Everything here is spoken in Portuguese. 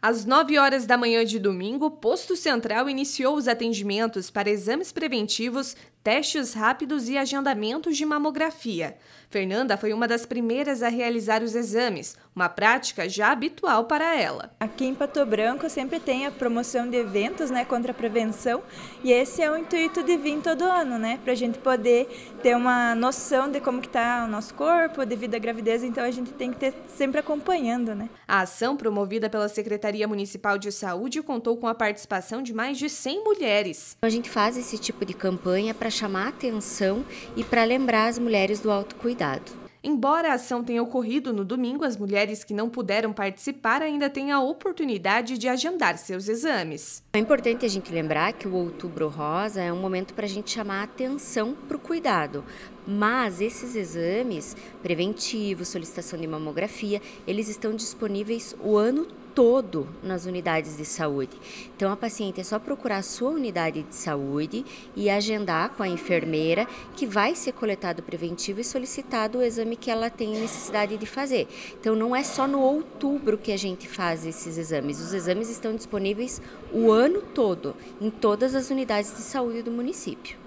Às 9 horas da manhã de domingo, o Posto Central iniciou os atendimentos para exames preventivos, testes rápidos e agendamentos de mamografia. Fernanda foi uma das primeiras a realizar os exames, uma prática já habitual para ela. Aqui em Pato Branco sempre tem a promoção de eventos né, contra a prevenção e esse é o intuito de vir todo ano, né, para a gente poder ter uma noção de como está o nosso corpo devido à gravidez, então a gente tem que ter sempre acompanhando. Né. A ação promovida pela Secretaria Municipal de Saúde contou com a participação de mais de 100 mulheres. A gente faz esse tipo de campanha para chamar atenção e para lembrar as mulheres do autocuidado. Embora a ação tenha ocorrido no domingo, as mulheres que não puderam participar ainda têm a oportunidade de agendar seus exames. É importante a gente lembrar que o Outubro Rosa é um momento para a gente chamar atenção para o cuidado. Mas esses exames preventivos, solicitação de mamografia, eles estão disponíveis o ano todo todo nas unidades de saúde. Então, a paciente é só procurar a sua unidade de saúde e agendar com a enfermeira que vai ser coletado preventivo e solicitado o exame que ela tem necessidade de fazer. Então, não é só no outubro que a gente faz esses exames. Os exames estão disponíveis o ano todo em todas as unidades de saúde do município.